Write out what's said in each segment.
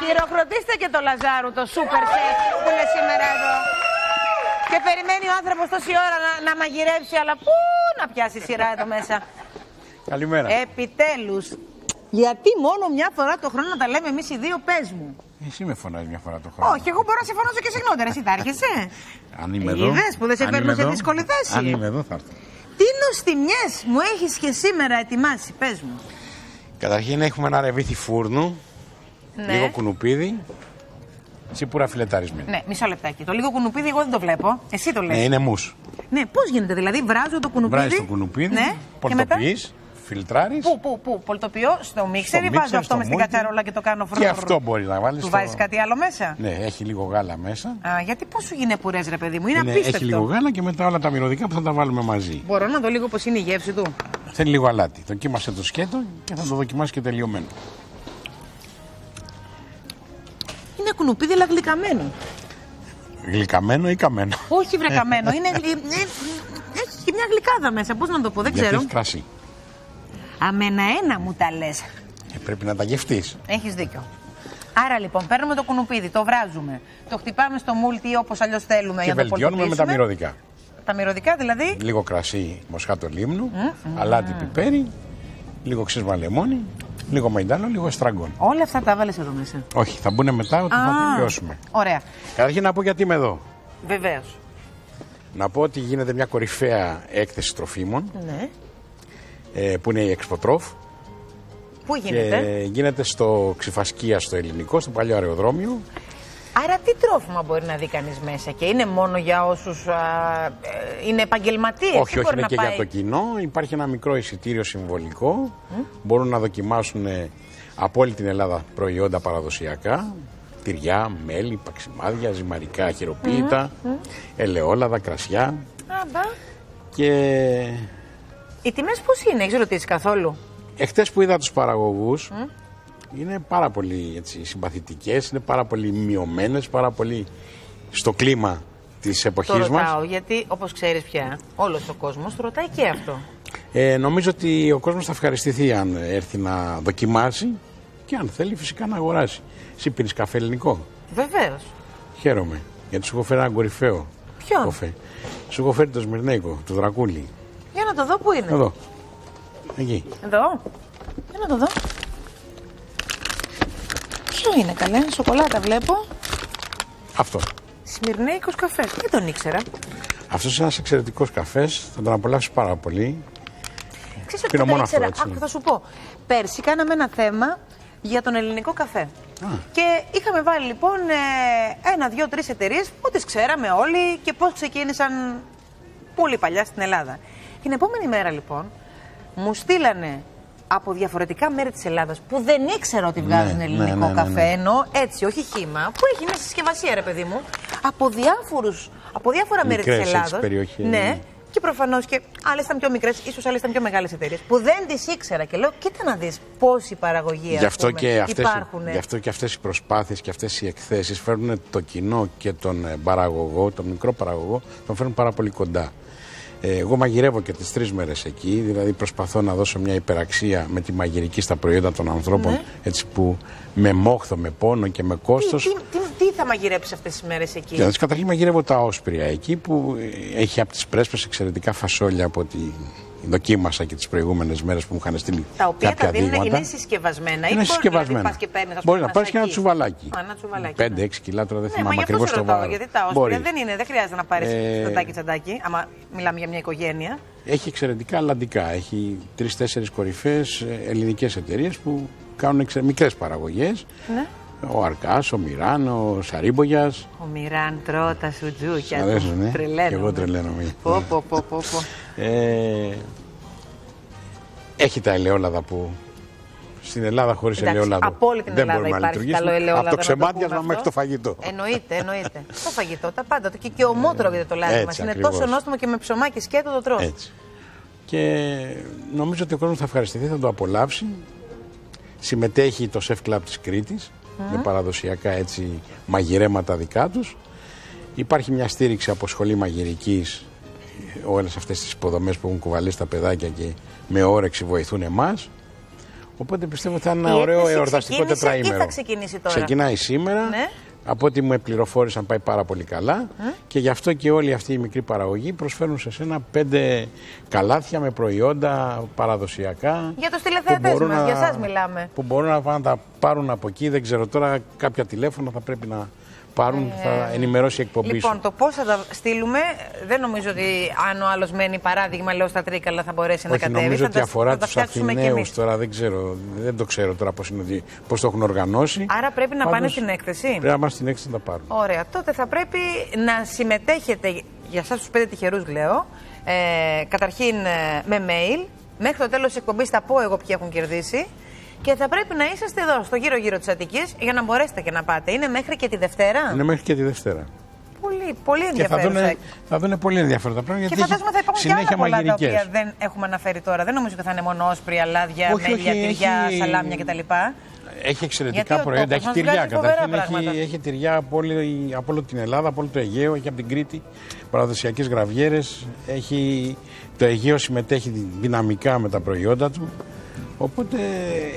χειροκροτήστε και το Λαζάρου, το σούπερ σεφ που είναι σήμερα εδώ. Και περιμένει ο άνθρωπος τόση ώρα να, να μαγειρεύσει, αλλά πού να πιάσει σειρά εδώ μέσα. Καλημέρα. Επιτέλους. Γιατί μόνο μια φορά το χρόνο να τα λέμε εμείς οι δύο, πες μου. Εσύ με φωνάζει μια φορά το χρόνο. Όχι, εγώ μπορώ να σε φωνάζω και συχνότερα. Εσύ θα έρχεσαι. Αν είμαι εδώ. Είδες που δεν σε αν παίρνω είμαι σε εδώ, δύσκολη θέση. Αν είμαι εδώ θα έρθω. Τι νοστιμιές μου έχεις και σήμερα ετοιμάσει, πες μου. Καταρχήν έχουμε ένα ρεβίθι φούρνου, Ναι. λίγο κουνουπίδι, τσίπουρα φιλεταρισμένα. Ναι, μισό λεπτάκι. Το λίγο κουνουπίδι εγώ δεν το βλέπω. Εσύ το λες. Ναι, είναι μους. Ναι, πώς γίνεται δηλαδή, βράζω το κουνουπίδι. Βράζεις το κουνουπίδι, Ναι, και μετά; πολτοποιείς, φιλτράρεις Πού, πού, πού, πολτοποιώ στο μίξερ ή μίξερ, βάζω αυτό στο μες στην μούλτι. κατσαρόλα και το κάνω φρουρ. και αυτό μπορεί να βάλεις. Του στο- βάζεις κάτι άλλο μέσα; Ναι, έχει λίγο γάλα μέσα. Α, γιατί πώς σου γίνει πουρές ρε παιδί μου, είναι, Είναι- απίστευτο. έχει λίγο γάλα και μετά όλα τα μυρωδικά που θα τα βάλουμε μαζί. Μπορώ να δω λίγο πώς είναι η γεύση του; Θέλει λίγο αλάτι. Δοκίμασε το σκέτο και θα το δοκιμάσει και τελειωμένο. Είναι κουνουπίδι αλλά γλυκαμένο. Γλυκαμένο ή καμένο; Όχι βρεκαμένο, είναι, γλυ... ε, έχει και μια γλυκάδα μέσα, πώς να το πω, δεν Γιατί ξέρω. έχει κρασί. Αμένα ένα μου τα λες. Ε, πρέπει να τα γευτείς. Έχεις δίκιο. Άρα λοιπόν, παίρνουμε το κουνουπίδι, το βράζουμε, το χτυπάμε στο μούλτι όπως αλλιώς θέλουμε Και για να το βελτιώνουμε με τα πολτοποιήσουμε. μυρωδικά. Τα μυρωδικά δηλαδή; Λίγο κρασί μοσχάτο λίμνου, αλάτι πιπέρι, λίγο ξύσμα λεμόνι, λίγο μαϊντάνο, λίγο στραγκόν. Όλα αυτά τα βάλες εδώ μέσα. Όχι, θα μπουν μετά όταν θα Α, τελειώσουμε. Ωραία. Καταρχήν να πω γιατί είμαι εδώ. Βεβαίως. Να πω ότι γίνεται μια κορυφαία έκθεση τροφίμων Ναι. ε, που είναι η Expotrof Πού και γίνεται. γίνεται στο Ξυφασκία στο ελληνικό, στο παλιό αεροδρόμιο. Άρα τι τρόφιμα μπορεί να δει κανείς μέσα και είναι μόνο για όσους είναι επαγγελματίες. Όχι, όχι, είναι και για το κοινό. Υπάρχει ένα μικρό εισιτήριο συμβολικό. Μπορούν να δοκιμάσουν ε, από όλη την Ελλάδα προϊόντα παραδοσιακά. Τυριά, μέλι, παξιμάδια, ζυμαρικά χειροποίητα, ελαιόλαδα, κρασιά. Άμπα. Και Οι τιμές πώς είναι, έχει ρωτήσει καθόλου. εχθές που είδα τους παραγωγούς, είναι πάρα πολύ έτσι, συμπαθητικές, είναι πάρα πολύ μειωμένες, πάρα πολύ στο κλίμα της Το εποχής μας. ρωτάω γιατί όπως ξέρεις πια, όλος ο κόσμος το ρωτάει και αυτό. Ε, νομίζω ότι ο κόσμος θα ευχαριστηθεί αν έρθει να δοκιμάσει και αν θέλει φυσικά να αγοράσει. Εσύ πίνεις καφέ ελληνικό; Βεβαίως. Χαίρομαι. Γιατί σου έχω φέρει ένα κορυφαίο Ποιον; καφέ. Σου έχω φέρει το Σμυρνέικο, το Δρακούλι. Για να το δω πού είναι; Εδώ. Εκεί. Εδώ. Για να το δω. Ποιο είναι καλέ, σοκολάτα βλέπω. Αυτό. Σμυρνέικος καφές. Δεν τον ήξερα. Αυτός είναι ένας εξαιρετικός καφές. Θα τον απολαύσεις πάρα πολύ. Ξέρεις ότι Πήρα δεν μόνο ήξερα. αυτό, έτσι. Άκου, θα σου πω. Πέρσι κάναμε ένα θέμα για τον ελληνικό καφέ. Και είχαμε βάλει λοιπόν ε, ένα, δύο, τρεις εταιρείες που τις ξέραμε όλοι και πώς ξεκίνησαν πολύ παλιά στην Ελλάδα. Την επόμενη μέρα λοιπόν μου στείλανε από διαφορετικά μέρη της Ελλάδας που δεν ήξερα ότι βγάζουν ναι, ελληνικό ναι, ναι, καφέ, ναι. ενώ έτσι, όχι χύμα, που έχει μια συσκευασία, ρε παιδί μου, από, διάφορους, από διάφορα μέρη της Μικρές, έτσι, Ελλάδας. περιοχές, Ναι, ναι. και προφανώς και άλλες ήταν πιο μικρές, ίσως άλλες ήταν πιο μεγάλες εταιρείες που δεν τις ήξερα. Και λέω, κοίτα να δεις πόση παραγωγή Γι' ας αυτό, πούμε, και αυτές, υπάρχουν. γι' αυτό και αυτές οι προσπάθειες και αυτές οι εκθέσεις φέρνουν το κοινό και τον ε, παραγωγό, τον μικρό παραγωγό, τον φέρνουν πάρα πολύ κοντά. Ε, εγώ μαγειρεύω και τις τρεις μέρες εκεί, δηλαδή προσπαθώ να δώσω μια υπεραξία με τη μαγειρική στα προϊόντα των ανθρώπων, Ναι. έτσι που με μόχθο, με πόνο και με Τι, κόστος. τι, τι, τι θα μαγειρέψεις αυτές τις μέρες εκεί; Και δηλαδή, καταρχήν μαγειρεύω τα όσπρια εκεί που ε, έχει από τις πρέσπες εξαιρετικά φασόλια από ό,τι δοκίμασα και τις προηγούμενες μέρες που μου είχαν στείλει Τα οποία κάποια τα δίνουν, δείγματα. είναι συσκευασμένα. ή Είναι μπορεί, συσκευασμένα. Δηλαδή, πας και παίρνεις, ας Μπορεί πούμε, να πάρει και ένα σακί. τσουβαλάκι. Α, ένα τσουβαλάκι. 5-6 κιλά τώρα δεν Ναι, μα θυμάμαι γι' αυτό ακριβώς σε το ρωτάω, βάρος. γιατί τα όσπρια δεν είναι, δεν χρειάζεται να πάρεις Ε, τσαντάκι τσαντάκι, άμα μιλάμε για μια οικογένεια. Έχει εξαιρετικά αλλαντικά. Έχει τρει-τέσσερι κορυφαίε ελληνικές εταιρείες που κάνουν εξε... μικρές παραγωγές. Ναι. Ο Αρκάς, ο Μιράν, ο Σαρίμπογιας. Ο Μιράν τρώω τα σουτζούκια. του. αρέσουν, ναι. Τρελαίνομαι. Και εγώ τρελαίνομαι. Πω, πω, πω, πω, πω. Ε, έχει τα ελαιόλαδα που στην Ελλάδα χωρίς Εντάξει, ελαιόλαδο από όλη την δεν Ελλάδα μπορούμε να υπάρχει λειτουργήσουμε. καλό ελαιόλαδο. Από το να πούμε ξεμάτιασμα μέχρι αυτό. το φαγητό. Εννοείται, εννοείται. το φαγητό, τα πάντα. Και, και ομότρο γιατί το λάδι Έτσι, μας. Είναι ακριβώς. τόσο νόστιμο και με ψωμάκι σκέτο το τρως. Έτσι. Και νομίζω ότι ο κόσμος θα ευχαριστηθεί, θα το απολαύσει. Συμμετέχει το Chef Club της Κρήτης με παραδοσιακά έτσι μαγειρέματα δικά τους. Υπάρχει μια στήριξη από σχολή μαγειρικής όλες αυτές τις υποδομές που έχουν κουβαλήσει τα παιδάκια και με όρεξη βοηθούν εμάς. Οπότε πιστεύω ότι θα είναι Η ένα ωραίο έκθεση εορταστικό ξεκίνησε ή τετραήμερο. θα ξεκινήσει τώρα; Ξεκινάει σήμερα. Ναι. Από ό,τι με πληροφόρησαν πάει πάρα πολύ καλά και γι' αυτό και όλοι αυτοί οι μικροί παραγωγοί προσφέρουν σε σένα πέντε καλάθια με προϊόντα παραδοσιακά. Για τους που τηλεθεατές μπορούν μας, να- για εσάς μιλάμε. Που μπορούν να, πάνε να τα πάρουν από εκεί. Δεν ξέρω τώρα κάποια τηλέφωνα θα πρέπει να πάρουν, θα ενημερώσει η εκπομπή Ε, Λοιπόν, σου. το πώς θα τα στείλουμε, δεν νομίζω ότι αν ο άλλος μένει παράδειγμα, λέω στα τρίκαλα, θα μπορέσει να Όχι, κατέβει. νομίζω θα ότι τα, αφορά θα τα τους φτιάξουμε κι Αθηναίους εμείς. τώρα. Δεν ξέρω, δεν το ξέρω τώρα πώς πώς το έχουν οργανώσει. Άρα πρέπει να πάνε Πάντως, στην έκθεση. Πρέπει να πάνε στην έκθεση να τα πάρουν. Ωραία, τότε θα πρέπει να συμμετέχετε, για εσάς τους πέντε τυχερούς λέω, ε, καταρχήν ε, με mail, μέχρι το τέλος της εκπομπής θα πω εγώ ποιοι έχουν κερδίσει και θα πρέπει να είσαστε εδώ, στο γύρω-γύρω της Αττικής, για να μπορέσετε και να πάτε. Είναι μέχρι και τη Δευτέρα; Είναι μέχρι και τη Δευτέρα. Πολύ, πολύ Και θα ενδιαφέρουσα. δουν, θα δουν πολύ ενδιαφέροντα πράγματα Και γιατί φαντάζομαι θα έχει υπάρχουν και άλλα συνέχεια πολλά τα οποία μαγειρικές. δεν έχουμε αναφέρει τώρα. Δεν νομίζω ότι θα είναι μόνο όσπρια, λάδια, Όχι, μέλια, όχι, τυριά, έχει- σαλάμια κτλ. Έχει εξαιρετικά Γιατί ο προϊόντα. τόπος Έχει μας τυριά βγάζει φοβερά καταρχήν. πράγματα. Έχει, έχει τυριά από όλη, από όλη την Ελλάδα, από όλο το Αιγαίο, έχει από την Κρήτη παραδοσιακές γραβιέρες. Έχει, το Αιγαίο συμμετέχει δυναμικά με τα προϊόντα του. Οπότε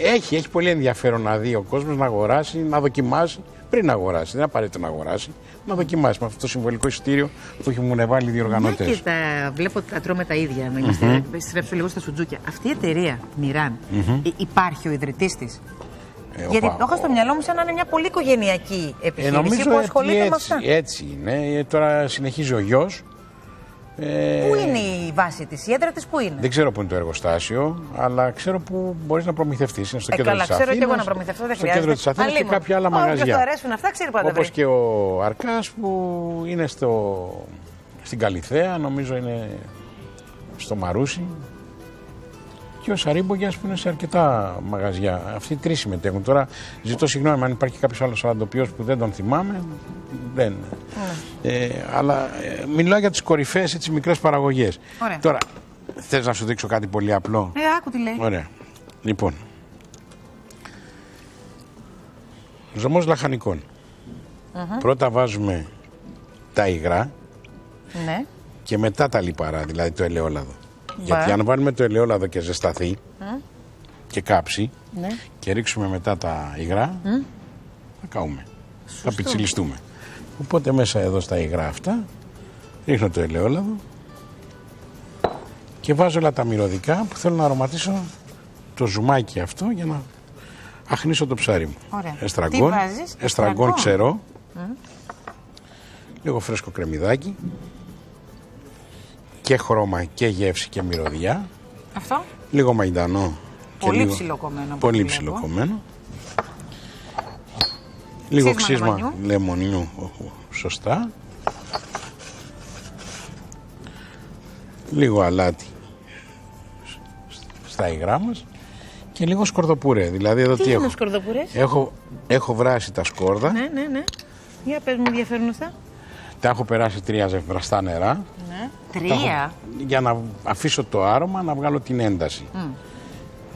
έχει, έχει πολύ ενδιαφέρον να δει ο κόσμος να αγοράσει, να δοκιμάσει πριν να αγοράσει. Δεν είναι απαραίτητο να αγοράσει, να δοκιμάσει με αυτό το συμβολικό εισιτήριο που έχουν βάλει οι διοργανωτέ. και τα βλέπω τα τρώμε τα ίδια. Να είμαστε στρέψω λίγο στα σουτζούκια. Αυτή η εταιρεία, Μιράν, ε, υπάρχει ο ιδρυτής της; Ε, Γιατί ο- το έχω στο μυαλό μου σαν να είναι μια πολύ οικογενειακή Ε, επιχείρηση νομίζω που ότι ασχολείται με έτσι, αυτά. έτσι είναι. Ε, τώρα συνεχίζει ο γιος. Ε, Πού είναι η βάση της, η έδρα της πού είναι; Δεν ξέρω πού είναι το εργοστάσιο, αλλά ξέρω πού μπορείς να προμηθευτείς. Είναι στο Ε, κέντρο καλά, της ξέρω και εγώ Αθήνας, να προμηθευτώ, δεν στο χρειάζεται. κέντρο της Αθήνας και Αλλήμον. κάποια άλλα Όποιος μαγαζιά. του αρέσουν αυτά, ξέρει πάντα Όπως βρει. και ο Αρκάς που είναι στο, στην Καλιθέα, νομίζω είναι στο Μαρούσι. Και ο Σαρίμπογιας που είναι σε αρκετά μαγαζιά. Αυτοί οι τρεις συμμετέχουν. Τώρα ζητώ συγγνώμη αν υπάρχει κάποιος άλλος αλαντοποιό που δεν τον θυμάμαι. Δεν. Ναι. Ε, αλλά ε, μιλάω για τις κορυφαίες τι μικρές παραγωγές. Ωραία. Τώρα, θες να σου δείξω κάτι πολύ απλό; Ε, άκου τι λέει. Ωραία. Λοιπόν. Ζωμός λαχανικών. Πρώτα βάζουμε τα υγρά Ναι. και μετά τα λιπαρά, δηλαδή το ελαιόλαδο. Μπα. Γιατί αν βάλουμε το ελαιόλαδο και ζεσταθεί και κάψει ναι. και ρίξουμε μετά τα υγρά, θα καούμε. Θα πιτσιλιστούμε. Οπότε μέσα εδώ στα υγρά αυτά ρίχνω το ελαιόλαδο και βάζω όλα τα μυρωδικά που θέλω να αρωματίσω το ζουμάκι αυτό για να αχνίσω το ψάρι μου. Ωραία. Εστραγκόν, Τι βάζεις; εστραγκόν Εστραγκόν. ξερό, λίγο φρέσκο κρεμμυδάκι και χρώμα και γεύση και μυρωδιά, Αυτό. λίγο μαϊντανό και Πολύ λίγο- ψιλοκομμένο, από Πολύ ό,τι βλέπω. ψιλοκομμένο. Λίγο Ξύσμα ξύσμα λεμονιού. λεμονιού, σωστά. Λίγο αλάτι στα υγρά μας και λίγο σκορδοπούρε. Δηλαδή εδώ τι, Τι είναι έχω. σκορδοπούρες; έχω. Έχω βράσει τα σκόρδα, Ναι, ναι, ναι. Για πες μου ενδιαφέρουν αυτά. Τα έχω περάσει τρία ζευγραστά νερά Ναι. τα Τρία; έχω- για να αφήσω το άρωμα να βγάλω την ένταση.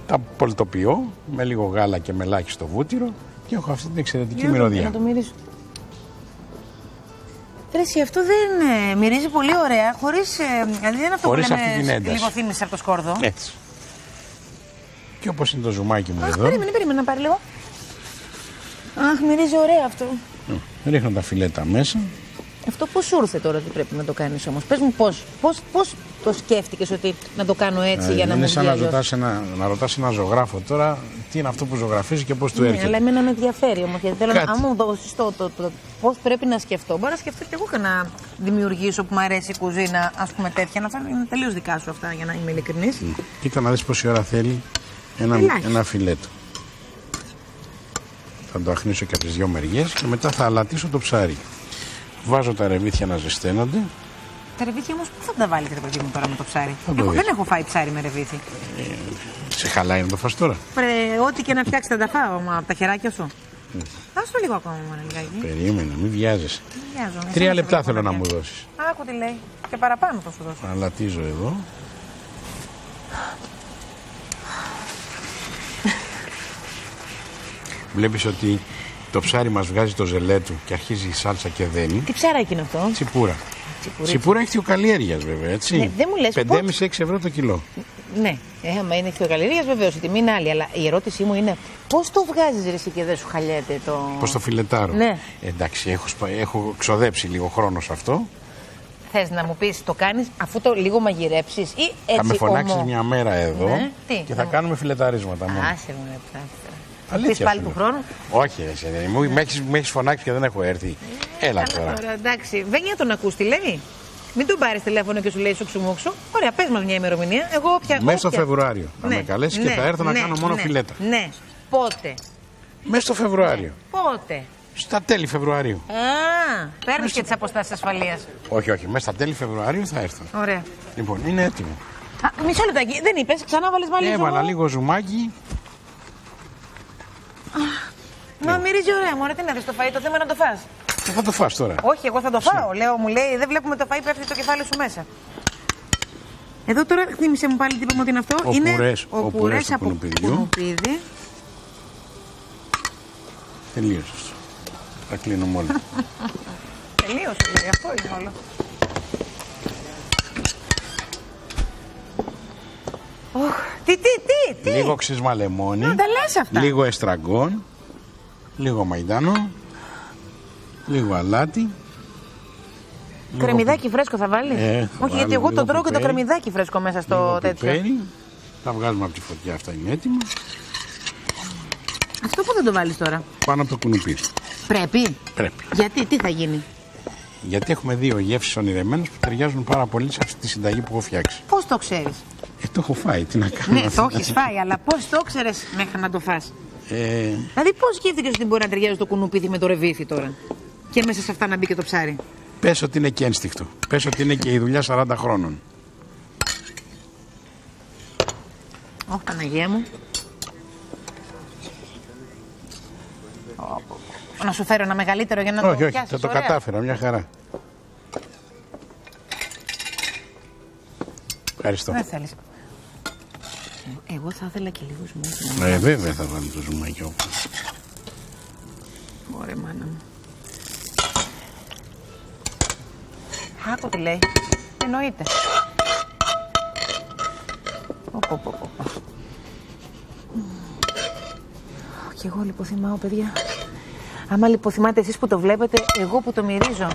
Τα πολτοποιώ με λίγο γάλα και μελάκι στο βούτυρο και έχω αυτή την εξαιρετική Για να το- μυρωδιά. Να το μυρίσω. Ρε, εσύ, αυτό δεν ε, μυρίζει πολύ ωραία, χωρίς, ε, δηλαδή δεν είναι αυτό Χωρίς που λέμε αυτή την ένταση. λίγο θύμισε από το σκόρδο. Έτσι. Και όπως είναι το ζουμάκι μου Αχ, εδώ, περίμενε, περίμενε να πάρει λίγο. Αχ, μυρίζει ωραία αυτό. ρίχνω τα φιλέτα μέσα. Αυτό πώς σου ήρθε τώρα ότι πρέπει να το κάνεις όμως; Πες μου πώς. Πώς, πώς το σκέφτηκες ότι να το κάνω έτσι Ε, για να είναι μου σαν βγει να, αλλιώς. ρωτάς ένα, να ρωτάς ένα ζωγράφο τώρα τι είναι αυτό που ζωγραφίζει και πώς του Ναι, έρχεται. αλλά εμένα με ενδιαφέρει όμως. Γιατί θέλω να, Κάτι. αν μου δώσεις το, το, το, πώς πρέπει να σκεφτώ, μπορώ να σκεφτώ και εγώ και να δημιουργήσω που μου αρέσει η κουζίνα, ας πούμε τέτοια. Να φάνε, είναι τελείως δικά σου αυτά για να είμαι ειλικρινής. Κοίτα να δεις πόση ώρα θέλει ένα, Ελάχιστα. ένα φιλέτο. Θα το αχνίσω και από τις δυο μεριές και μετά θα αλατίσω το ψάρι. Βάζω τα ρεβίθια να ζεσταίνονται. Τα ρεβίθια όμως πού θα τα βάλετε, ρε παιδί μου, τώρα με το ψάρι; Θα το Εγώ δεις. δεν έχω φάει ψάρι με ρεβίθι. Σε χαλάει να το φας τώρα. Πρε, ό,τι και να φτιάξει θα τα φάω μα, από τα χεράκια σου. Άστο το λίγο ακόμα, μόνο λιγάκι. Περίμενε, μην βιάζεσαι. Δεν βιάζομαι. Τρία Εσύ λεπτά σε θέλω να βλέπω μου να δώσεις. πιάνεις. Άκου τι λέει. Και παραπάνω θα σου δώσω. Αλατίζω εδώ. Βλέπεις ότι το ψάρι μας βγάζει το ζελέ του και αρχίζει η σάλτσα και δένει. Τι ψάράκι είναι αυτό; Τσιπούρα. Τσιπουρί. Τσιπούρα έχει καλλιέργεια βέβαια, έτσι. Ναι, δεν μου λες 5,5-6 ευρώ το κιλό. Ναι, ε, άμα είναι ηχθειοκαλλιέργεια, βεβαίως η τιμή είναι άλλη. Αλλά η ερώτησή μου είναι πώς το βγάζεις ρε εσύ και δεν σου χαλιέται το. Πώς το φιλετάρω. Ναι. Εντάξει, έχω, σπα- έχω ξοδέψει λίγο χρόνο σε αυτό. Θες να μου πεις, το κάνεις αφού το λίγο μαγειρέψεις ή έτσι. θα με φωνάξεις ομό; μια μέρα εδώ Ναι, τι, και θα θα μου- κάνουμε φιλεταρίσματα μόνο. Άσε μου, ρε, θα- Θα Αλήθεια πει πάλι σου του λέω. χρόνου; Όχι, ρε, εσύ, δεν μου με έχεις, με έχεις φωνάξει και δεν έχω έρθει. Έλα Καλά τώρα. τώρα, εντάξει. Βένια τον ακούς τι λέει; Μην τον πάρεις τηλέφωνο και σου λέει σου ξουμούξου. Ωραία, πες μας μια ημερομηνία. Εγώ όποια. Μέσα στο όποια- Φεβρουάριο θα με καλέσεις και ναι, θα έρθω να ναι, κάνω μόνο ναι, φιλέτα. Ναι. Πότε; Μέσα στο Φεβρουάριο. Πότε; Στα τέλη Φεβρουαρίου. Α, παίρνεις και τις αποστάσεις ασφαλείας. Όχι, όχι. Μέσα στα τέλη Φεβρουαρίου θα έρθω. Ωραία. Λοιπόν, είναι έτοιμο. Α, μισό λεπτάκι. Δεν είπες, ξανά βάλει μαλλί. Έβαλα λίγο ζουμάκι. Μα μυρίζει ωραία, μωρέ, τι να δεις το φαΐ, το θέμα είναι να το φας. Και θα το φας τώρα. Όχι, εγώ θα το φάω. Λέω, μου λέει, δεν βλέπουμε το φαΐ, πέφτει το κεφάλι σου μέσα. Εδώ τώρα θύμισε μου πάλι τι είπαμε ότι είναι αυτό. Ο είναι πουρές- ο πουρές του από κουνουπιδιού. κουνουπίδι. Τελείωσες. Θα κλείνω μόνο. Τελείωσε, λέει, αυτό είναι όλο. Τι, τι, τι, τι. λίγο ξύσμα λεμόνι. Να τα λες αυτά. Λίγο εστραγκόν. Λίγο μαϊντάνο. Λίγο αλάτι. λίγο Κρεμμυδάκι φρέσκο θα βάλεις; Ε, θα Όχι, βάλω γιατί εγώ λίγο το τρώω και το πιπέρι. κρεμμυδάκι φρέσκο μέσα στο λίγο τέτοιο. πιπέρι. Τα βγάζουμε από τη φωτιά, αυτά είναι έτοιμα. Αυτό που δεν το βάλεις τώρα; Πάνω από το κουνουπίδι. Πρέπει. Πρέπει. Γιατί, τι θα γίνει; Γιατί έχουμε δύο γεύσεις ονειρεμένες που ταιριάζουν πάρα πολύ σε αυτή τη συνταγή που έχω φτιάξει. Πώς το ξέρεις; Ε, το έχω φάει, τι να κάνω. ναι, το έχεις φάει, αλλά πώς το ξέρει μέχρι να το φας; Ε, Δηλαδή, πώς σκέφτηκες ότι μπορεί να ταιριάζει το κουνουπίδι με το ρεβίθι τώρα. Και μέσα σε αυτά να μπει και το ψάρι; πες ότι είναι και ένστικτο. Πες ότι είναι και η δουλειά 40 χρόνων. Όχι, Παναγία μου. Να σου φέρω ένα μεγαλύτερο για να το όχι, όχι, πιάσεις, θα το ωραία. κατάφερα, μια χαρά. Ευχαριστώ. Δεν θέλεις. Ε, Εγώ θα ήθελα και λίγο σμούθι. Ε, βέβαια θα βάλω το ζουμάκι όπου. Ωραία, μάνα μου. Άκου τι λέει. Εννοείται. Πω, πω, πω, πω, πω. Κι εγώ λιποθυμάω, παιδιά. Άμα λιποθυμάτε εσείς που το βλέπετε, εγώ που το μυρίζω.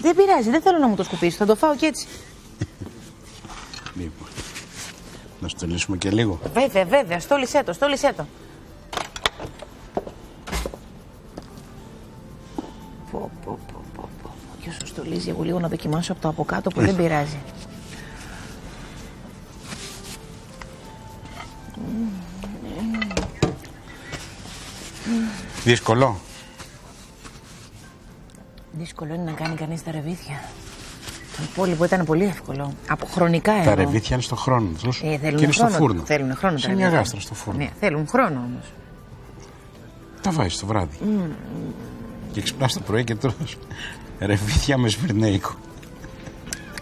Δεν πειράζει, δεν θέλω να μου το σκουπίσει, θα το φάω και έτσι. Λοιπόν. Να στολίσουμε και λίγο. Βέβαια, βέβαια, στόλισέ το, στόλισέ το. Πω, πω, πω, πω, πω. Και όσο στολίζει, εγώ λίγο να δοκιμάσω από το από κάτω που δεν πειράζει. Δύσκολο. Δύσκολο είναι να κάνει κανείς τα ρεβίθια. Το υπόλοιπο ήταν πολύ εύκολο. Από χρονικά Τα εννοώ. ρεβίθια είναι στο χρόνο τους. Ε, και θέλουν είναι στο χρόνο. φούρνο. Θέλουν χρόνο τα Σε μια ρεβίθια. γάστρα στο φούρνο. Ναι, θέλουν χρόνο όμως. Τα βάζεις το βράδυ. Και ξυπνάς το πρωί και τρως ρεβίθια με σμυρνέικο.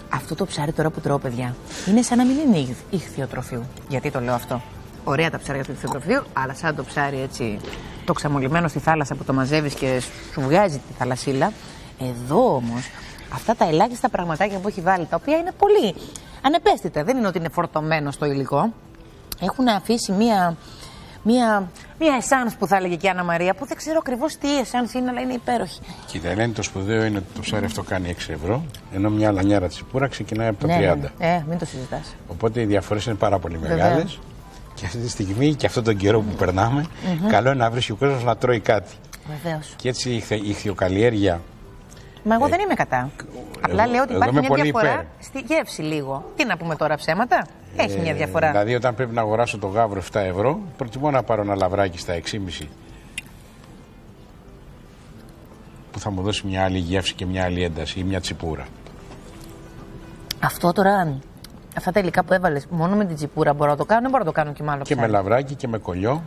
Αυτό το ψάρι τώρα που τρώω, παιδιά, είναι σαν να μην είναι ηχ- ηχθειοτροφείου. Γιατί το λέω αυτό; Ωραία τα ψάρια του ηχθειοτροφείου, αλλά σαν το ψάρι έτσι το ξαμολυμένο στη θάλασσα που το μαζεύεις και σου βγάζει τη θαλασσίλα. Εδώ όμως, αυτά τα ελάχιστα πραγματάκια που έχει βάλει, τα οποία είναι πολύ ανεπαίσθητα, δεν είναι ότι είναι φορτωμένο στο υλικό, έχουν αφήσει μία, μία, μία εσάνς που θα έλεγε και η Άννα Μαρία, που δεν ξέρω ακριβώς τι εσάνς είναι, αλλά είναι υπέροχη. Κοίτα, λένε το σπουδαίο είναι ότι το ψάρι αυτό κάνει 6 ευρώ, ενώ μια λανιάρα τσιπούρα ξεκινάει από τα 30. Ναι, ναι. Ε, μην το συζητάς. Οπότε οι διαφορές είναι πάρα πολύ Βεβαίως. μεγάλες. Και αυτή τη στιγμή και αυτόν τον καιρό που περνάμε, καλό είναι να βρει ο κόσμος να τρώει κάτι. Βεβαίως. Και έτσι η, χθε- η ηχθειοκαλλιέργεια Μα εγώ δεν είμαι κατά. Απλά εγώ- λέω ότι εγώ υπάρχει είμαι μια πολύ διαφορά υπέρ. στη γεύση λίγο. Τι να πούμε τώρα ψέματα; Έχει μια Ε, διαφορά. Δηλαδή, όταν πρέπει να αγοράσω το γάβρο 7 ευρώ, προτιμώ να πάρω ένα λαβράκι στα 6,5 που θα μου δώσει μια άλλη γεύση και μια άλλη ένταση ή μια τσιπούρα. Αυτό τώρα, αυτά τα υλικά που έβαλες, μόνο με την τσιπούρα μπορώ να το κάνω, δεν μπορώ να το κάνω και με άλλο Και με ψάρι; λαβράκι και με κολλιό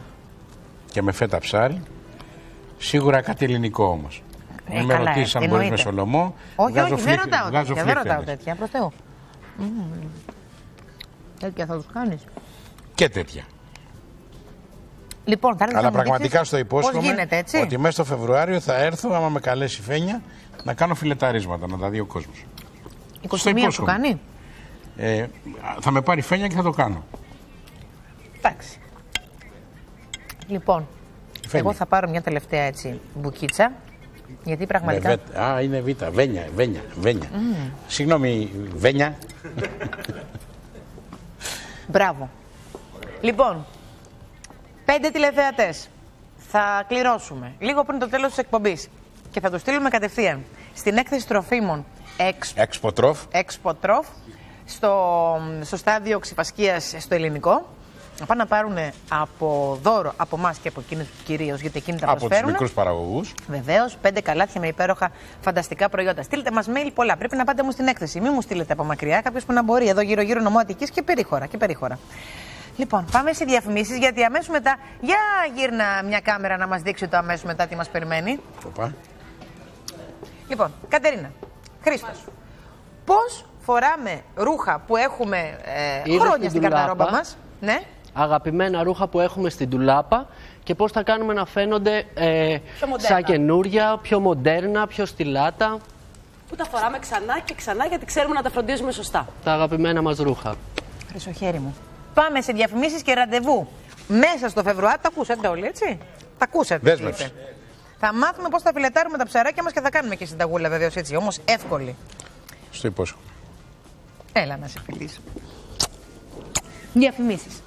και με φέτα ψάρι. Σίγουρα κάτι ελληνικό όμως. Ε, Μην με καλά, ρωτήσεις αν μπορείς με εννοείται. σολομό. Όχι, βγάζω όχι, δεν φλίχ- ρωτάω βγάζω τέτοια. Δεν ρωτάω φλίχνες. τέτοια. Προς Θεού. Μμμ. Τέτοια θα τους κάνεις. Και τέτοια. Λοιπόν, θα έρθεις Αλλά να μου πραγματικά δείξεις στο υπόσχομαι Πώς γίνεται, έτσι; ότι μέσα στο Φεβρουάριο θα έρθω, άμα με καλέσει η Φένια, να κάνω φιλεταρίσματα, να τα δει ο κόσμος. 21 σου υπόσχομαι. κάνει; Ε, θα με πάρει φένια και θα το κάνω. Εντάξει. Λοιπόν, Φαίνεται. εγώ θα πάρω μια τελευταία έτσι μπουκίτσα. Γιατί Με πραγματικά. βε- Α, είναι β. Βένια, βένια, βένια. Συγγνώμη, βένια. Μπράβο. Λοιπόν, πέντε τηλεθεατές. Θα κληρώσουμε λίγο πριν το τέλος της εκπομπής και θα το στείλουμε κατευθείαν στην έκθεση τροφίμων Expo Εξποτρόφ. Expotrof στο, στο στάδιο ξυφασκίας στο ελληνικό. Να πάνε να πάρουν από δώρο από εμάς και από εκείνους κυρίως, γιατί εκείνοι τα Από τους προσφέρουν. μικρούς παραγωγούς. Βεβαίως, πέντε καλάθια με υπέροχα φανταστικά προϊόντα. Στείλτε μας mail πολλά. Πρέπει να πάτε μου στην έκθεση. Μην μου στείλετε από μακριά. Κάποιος που να μπορεί εδώ γύρω-γύρω νομό Αττικής και περίχωρα. Και περίχωρα. Λοιπόν, πάμε σε διαφημίσεις γιατί αμέσως μετά. Για γύρνα μια κάμερα να μας δείξει το αμέσως μετά τι μας περιμένει. Οπα. Λοιπόν, Κατερίνα, Χρήστος, πώς φοράμε ρούχα που έχουμε ε, Είδα χρόνια στην στην καρδαρόμπα ντουλάπα. μας. Ναι, Αγαπημένα ρούχα που έχουμε στην τουλάπα και πώς θα κάνουμε να φαίνονται ε, μοντέρνα. σαν καινούρια, πιο μοντέρνα, πιο στυλάτα. Που τα φοράμε ξανά και ξανά γιατί ξέρουμε να τα φροντίζουμε σωστά. Τα αγαπημένα μας ρούχα. χρυσοχέρι μου. Πάμε σε διαφημίσεις και ραντεβού μέσα στο Φεβρουάριο. Τα ακούσατε όλοι, έτσι; Τα ακούσατε. τι Δέσμευση. είπε. Θα μάθουμε πώς θα φιλετάρουμε τα ψαράκια μας και θα κάνουμε και συνταγούλα βεβαίως έτσι. Όμως εύκολη. Στο υπόσχομαι. Έλα να σε φιλήσω. Διαφημίσεις.